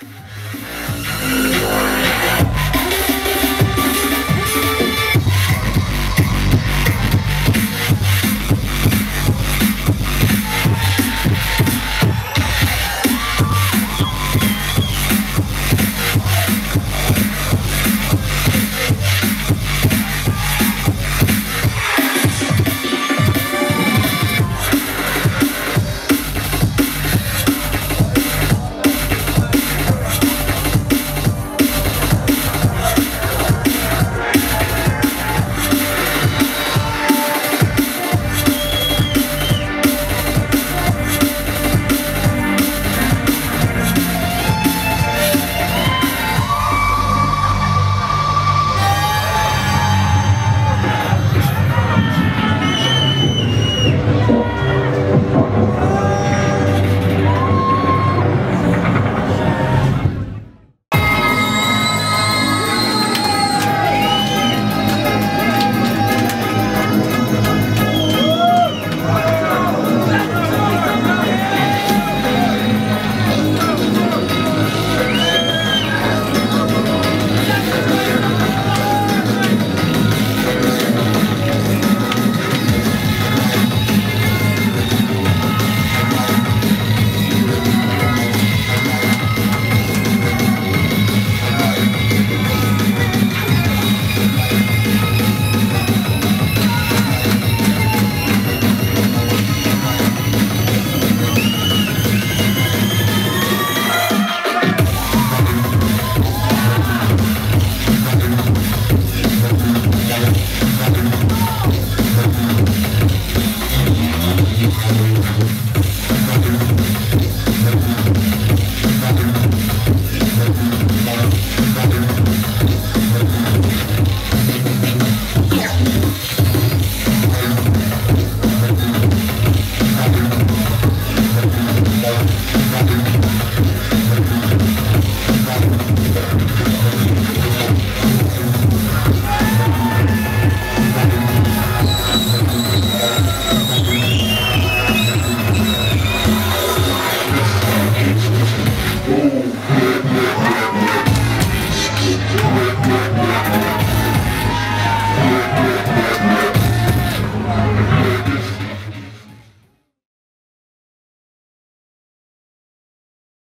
Bye.